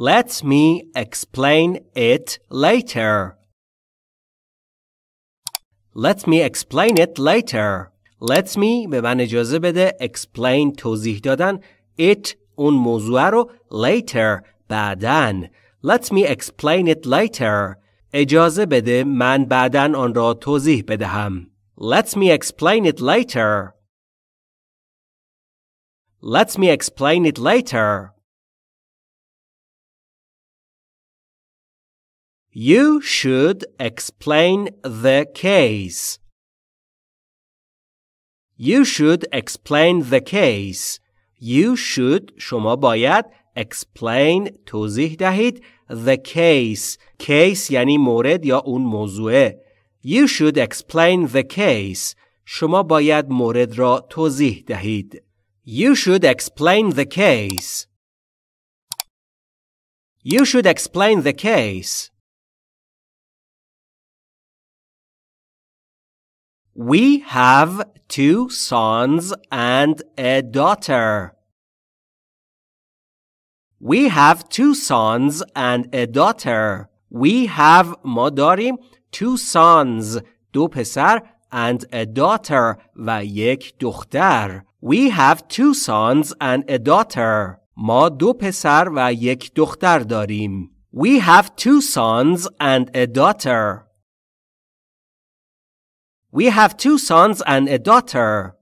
Let me explain it later. Let me explain it later. Let me به من اجازه بده explain توضیح دادن it اون موضوع رو later بعدن Let me explain it later. اجازه بده من بعدن آن را توضیح بدهم. Let me explain it later. Let me explain it later. You should explain the case. You should explain the case. You should شما باید explain توضیح دهید the case. case یعنی مورد یا اون موضوعه. You should explain the case. شما باید مورد را توضیح دهید. You should explain the case. You should explain the case. We have two sons and a daughter. We have two sons and a daughter. We have ما داریم two sons دو پسر and a daughter و یک دختر. We have two sons and a daughter. ما دو پسر و یک دختر داریم. We have two sons and a daughter. We have two sons and a daughter.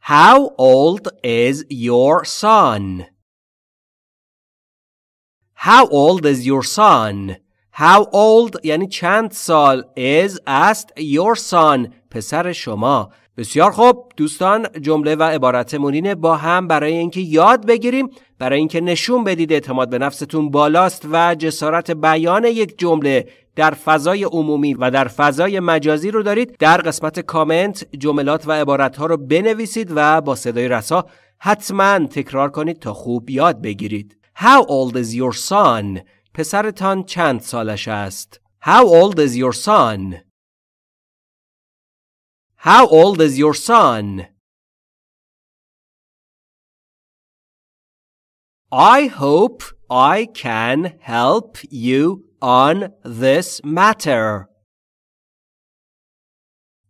How old is your son? How old is your son? How old یعنی چند سال is است your son پسر شما بسیار خوب دوستان جمله و عبارت مونین با هم برای اینکه یاد بگیریم برای اینکه نشون بدید اعتماد به نفستون بالاست و جسارت بیان یک جمله در فضای عمومی و در فضای مجازی رو دارید در قسمت کامنت جملات و عبارت ها رو بنویسید و با صدای رسا حتما تکرار کنید تا خوب یاد بگیرید How old is your son? پسرتان چند سالش است؟ How old is your son? How old is your son? I hope I can help you on this matter.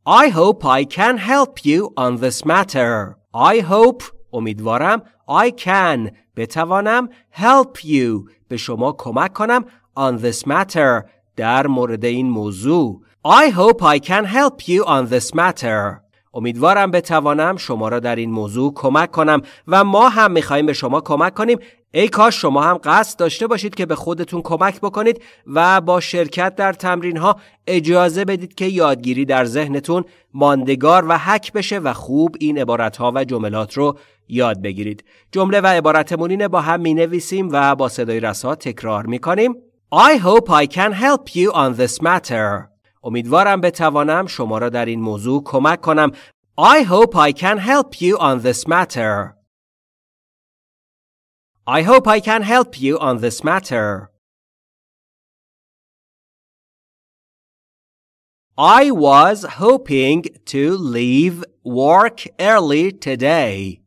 I hope I can help you on this matter. I hope امیدوارم I can بتوانم help you به شما کمک کنم on this matter در مورد این موضوع I hope I can help you on this matter. امیدوارم بتوانم شما را در این موضوع کمک کنم و ما هم میخواییم به شما کمک کنیم. ای کاش شما هم قصد داشته باشید که به خودتون کمک بکنید و با شرکت در تمرین ها اجازه بدید که یادگیری در ذهنتون ماندگار و حک بشه و خوب این عبارت ها و جملات رو یاد بگیرید. جمله و عبارتمونین با هم می نویسیم و با صدای رسا تکرار می کنیم I hope I can help you on this matter. امیدوارم بتوانم شما را در این موضوع کمک کنم. I hope I can help you on this matter. I hope I can help you on this matter. I was hoping to leave work early today.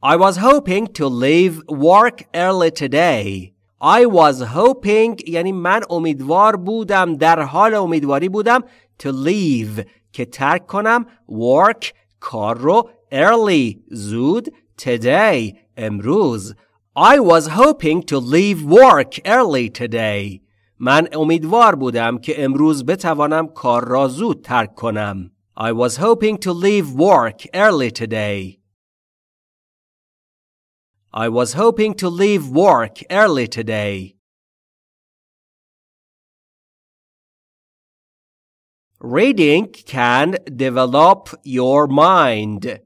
I was hoping to leave work early today. I was hoping یعنی من امیدوار بودم در حال امیدواری بودم to leave که ترک کنم work کار رو early زود today امروز. I was hoping to leave work early today. من امیدوار بودم که امروز بتوانم کار را زود ترک کنم. I was hoping to leave work early today. I was hoping to leave work early today. Reading can develop your mind.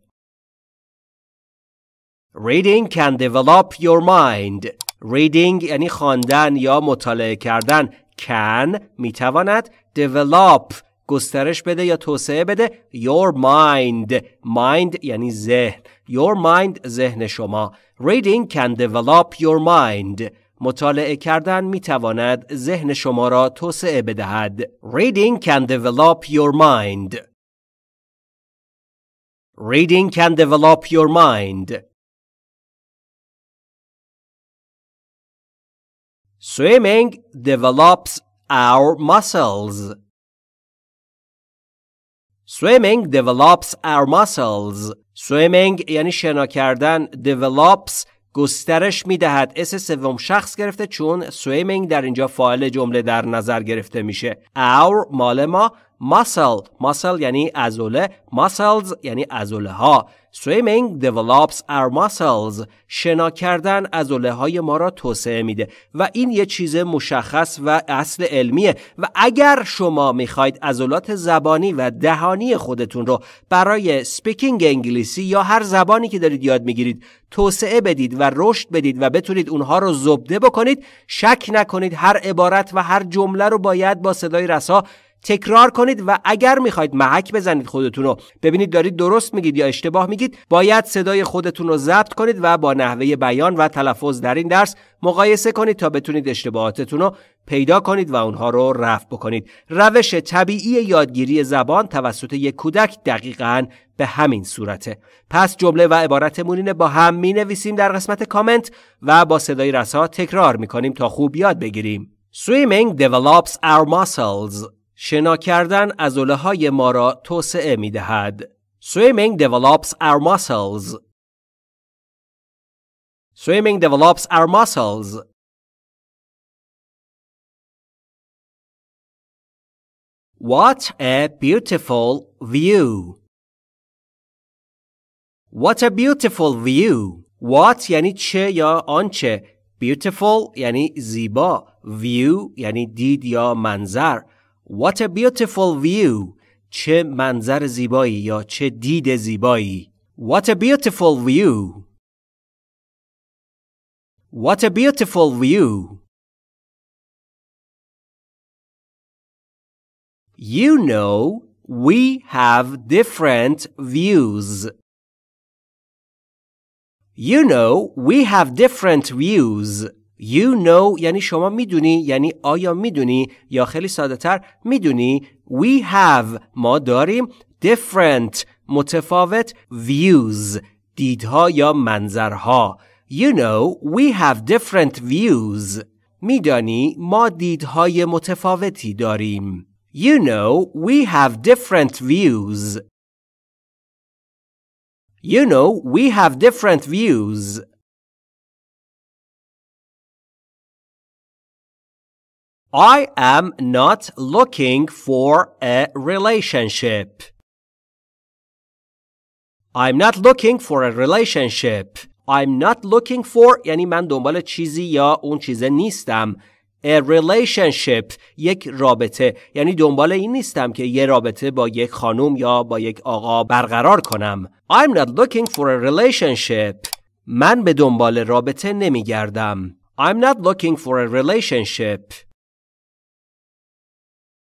Reading can develop your mind. Reading یعنی خواندن یا مطالعه کردن can میتواند develop گسترش بده یا توسعه بده your mind mind یعنی ذهن your mind ذهن شما reading can develop your mind مطالعه کردن می تواند ذهن شما را توسعه بدهد reading can develop your mind Reading can develop your mind. Swimming develops our muscles. Swimming develops our muscles. Swimming یعنی شنا کردن develops گسترش می‌دهد. اس سوم شخص گرفته چون swimming در اینجا فاعل جمله در نظر گرفته میشه. Our مال ما. Muscle. Muscle یعنی عضله muscles یعنی عضله ها Swimming develops our muscles. شنا کردن عضله های ما را توسعه میده. و این یه چیز مشخص و اصل علمیه. و اگر شما می‌خواید عضلات زبانی و دهانی خودتون رو برای سپیکینگ انگلیسی یا هر زبانی که دارید یاد می‌گیرید توسعه بدید و رشد بدید و بتونید اونها رو زبده بکنید شک نکنید هر عبارت و هر جمله رو باید با صدای رسا تکرار کنید و اگر می‌خواید محک بزنید خودتون رو ببینید دارید درست میگید یا اشتباه میگید باید صدای خودتون رو ضبط کنید و با نحوه بیان و تلفظ در این درس مقایسه کنید تا بتونید اشتباهاتتون رو پیدا کنید و اونها رو رفع بکنید. روش طبیعی یادگیری زبان توسط یک کودک دقیقا به همین صورته. پس جمله و عبارتمون با هم می نویسیم در قسمت کامنت و با صدای رسا تکرار می کنیم تا خوب یاد بگیریم. Swimming develops our muscles. شنا کردن عضله های ما را توسعه می دهد. Swimming develops our muscles. Swimming develops our muscles. What a beautiful view. What a beautiful view. What یعنی چه یا آنچه. Beautiful یعنی زیبا. View یعنی دید یا منظر. What a beautiful view. چه منظر زیبایی یا چه دید زیبایی. What a beautiful view. What a beautiful view. You know, we have different views. You know, we have different views. You know یعنی شما می‌دونی یعنی آیا می‌دونی یا خیلی ساده تر می‌دونی We have ما داریم different متفاوت views دیدها یا منظرها You know we have different views میدانی ما دیدهای متفاوتی داریم You know we have different views You know we have different views I am not looking for a relationship. I'm not looking for a relationship. I'm not looking for یعنی من دنبال چیزی یا اون چیزه نیستم. A relationship یک رابطه یعنی دنبال این نیستم که یه رابطه با یک خانم یا با یک آقا برقرار کنم. I'm not looking for a relationship. من به دنبال رابطه نمی گردم. I'm not looking for a relationship.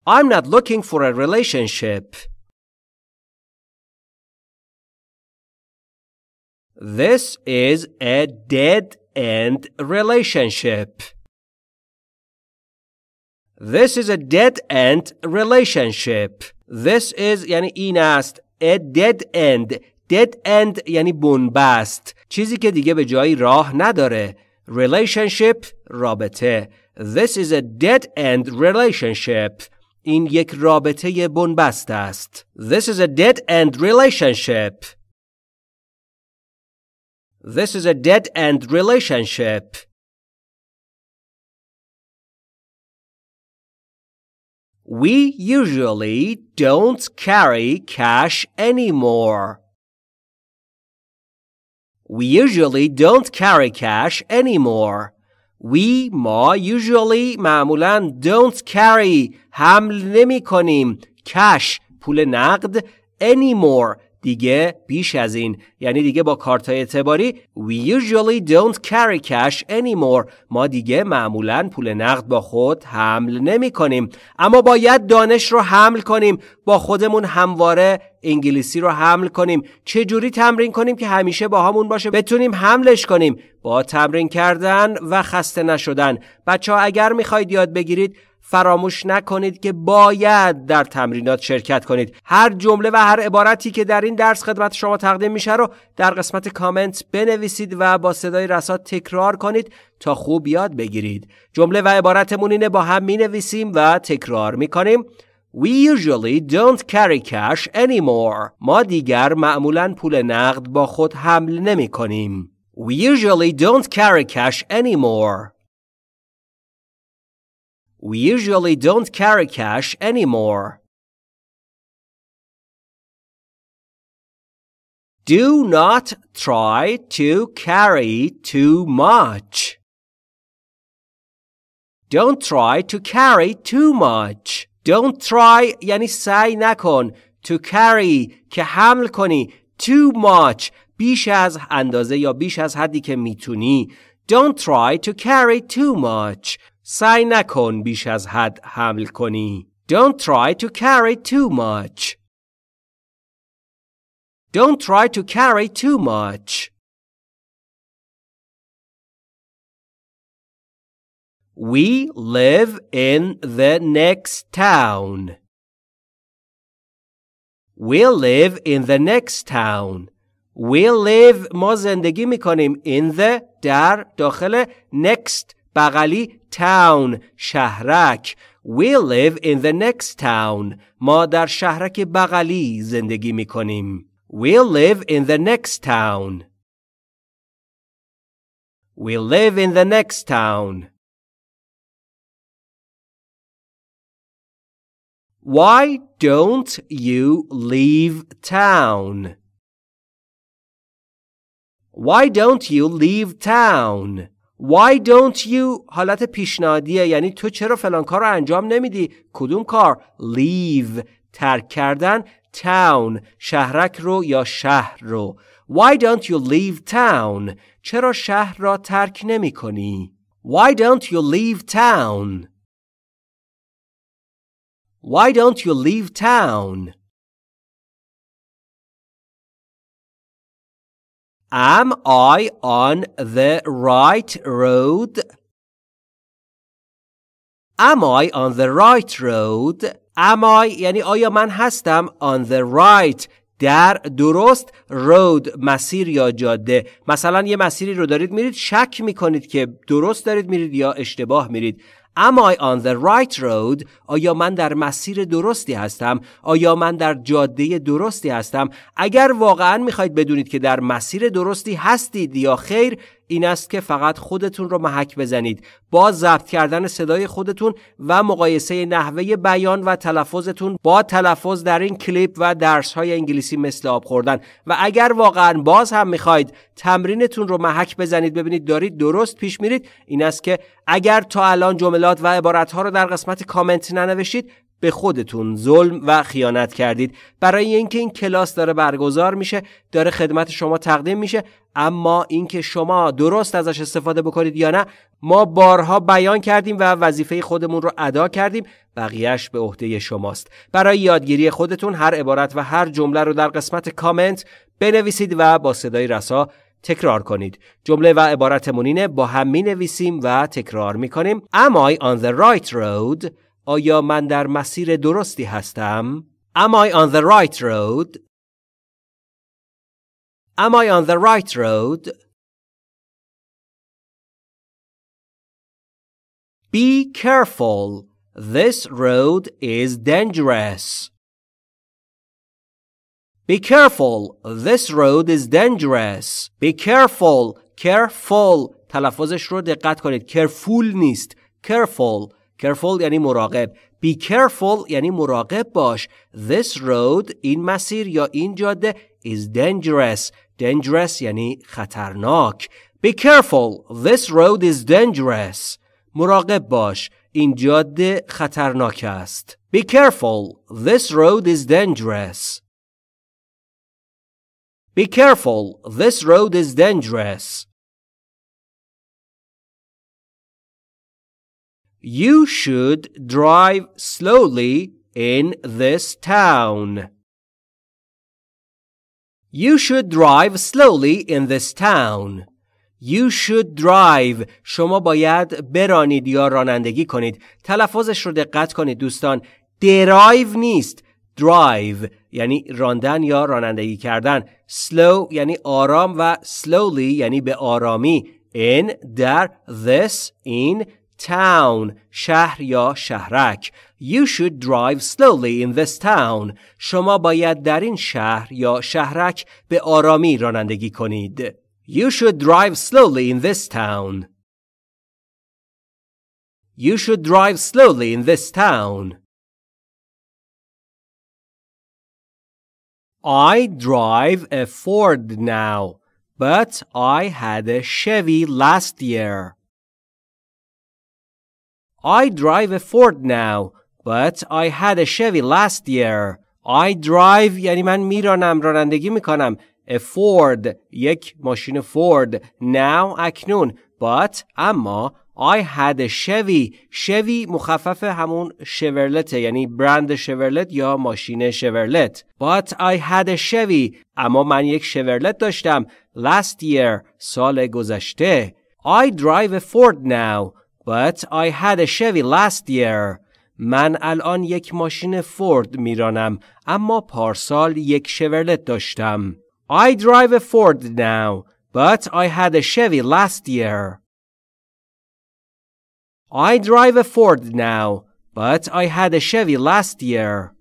I'm not looking for a relationship. This is a dead end relationship. This is a dead end relationship. This is یعنی این است. A dead end. Dead end یعنی بنبست. چیزی که دیگه به جایی راه نداره. Relationship رابطه. This is a dead end relationship. این یک رابطه بنبست است. This is a dead end relationship. This is a dead end relationship. We usually don't carry cash anymore. We usually don't carry cash anymore. We ما usually معمولا don't carry حمل نمی کنیم cash پول نقد anymore دیگه بیش از این. یعنی دیگه با کارت اعتباری we usually don't carry cash anymore. ما دیگه معمولا پول نقد با خود حمل نمی کنیم. اما باید دانش رو حمل کنیم. با خودمون همواره انگلیسی رو حمل کنیم. چه جوری تمرین کنیم که همیشه با همون باشه؟ بتونیم حملش کنیم. با تمرین کردن و خسته نشدن. بچه ها اگر می‌خواید یاد بگیرید فراموش نکنید که باید در تمرینات شرکت کنید هر جمله و هر عبارتی که در این درس خدمت شما تقدیم میشه رو در قسمت کامنت بنویسید و با صدای رسا تکرار کنید تا خوب یاد بگیرید جمله و عبارتمون اینه با هم می نویسیم و تکرار می کنیم We usually don't carry cash anymore. ما دیگر معمولا پول نقد با خود حمل نمی کنیم. We usually don't carry cash anymore. We usually don't carry cash anymore. Do not try to carry too much. Don't try to carry too much. Don't try یعنی سعی نکن to carry که حمل کنی too much بیش از اندازه یا بیش از حدی که میتونی Don't try to carry too much سعی نکن بیش از حد حمل کنی Don't try to carry too much Don't try to carry too much We live in the next town. We live in the next town. We live ما زندگی میکنیم in the در داخل next بغلی town شهرک We live in the next town. ما در شهرک بغلی زندگی میکنیم. We live in the next town. We live in the next town. Why don't you leave town? Why don't you leave town? Why don't you حالت پیشنهادیه یعنی تو چرا فلان کار رو انجام نمیدی؟ کدوم کار؟ Leave ترک کردن town شهرک رو یا شهر رو Why don't you leave town? چرا شهر را ترک نمی کنی؟ Why don't you leave town? Why don't you leave town? Am I on the right road? Am I on the right road? Am I یعنی آیا من هستم on the right در درست road مسیر یا جاده مثلا یه مسیری رو دارید میرید شک می‌کنید که درست دارید میرید یا اشتباه میرید Am I on the right road? آیا من در مسیر درستی هستم؟ آیا من در جاده درستی هستم؟ اگر واقعا می‌خواید بدونید که در مسیر درستی هستید یا خیر این است که فقط خودتون رو محک بزنید. با ضبط کردن صدای خودتون و مقایسه نحوه بیان و تلفظتون با تلفظ در این کلیپ و درس های انگلیسی مثل آب خوردن. و اگر واقعا باز هم می‌خواید تمرینتون رو محک بزنید ببینید دارید درست پیش میرید این است که اگر تا الان جملات و عبارت رو در قسمت کامنت ننوشید به خودتون ظلم و خیانت کردید. برای اینکه این کلاس داره برگزار میشه داره خدمت شما تقدیم میشه. اما اینکه شما درست ازش استفاده بکنید یا نه ما بارها بیان کردیم و وظیفه خودمون رو ادا کردیم. بقیهش به عهده شماست. برای یادگیری خودتون هر عبارت و هر جمله رو در قسمت کامنت بنویسید و با صدای رسا تکرار کنید. جمله و عبارتمون اینه با هم می نویسیم و تکرار می کنیم Am I on the right road? آیا من در مسیر درستی هستم؟ Am I on the right road? Am I on the right road? Be careful. This road is dangerous. Be careful. This road is dangerous. Be careful. Careful. تلفظش رو دقت کنید. Careful نیست. Careful. Careful یعنی مراقب. Be careful یعنی مراقب باش. This road این مسیر یا این جاده is dangerous. Dangerous یعنی خطرناک. Be careful. This road is dangerous. مراقب باش. این جاده خطرناک است. Be careful. This road is dangerous. Be careful. This road is dangerous. You should drive slowly in this town. You should drive slowly in this town. You should drive شما باید برانید یا رانندگی کنید تلفظش رو دقت کنید دوستان درایو نیست drive یعنی راندن یا رانندگی کردن slow یعنی آرام و slowly یعنی به آرامی in در this in town شهر یا شهرک You should drive slowly in this town شما باید در این شهر یا شهرک به آرامی رانندگی کنید You should drive slowly in this town You should drive slowly in this town I drive a Ford now, but I had a Chevy last year. I drive a Ford now, but I had a Chevy last year. I drive یعنی من میرانم رانندگی می‌کنم. A Ford یک ماشین فورد now اکنون. But اما I had a Chevy. Chevy مخفف همون شورلت یعنی برند شورلت یا ماشین شورلت But I had a Chevy. اما من یک شورلت داشتم. Last year سال گذشته. I drive a Ford now. But I had a Chevy last year من الان یک ماشین فورد میرانم اما پارسال یک شورلت داشتم I drive a Ford now But I had a Chevy last year I drive a Ford now, but I had a Chevy last year.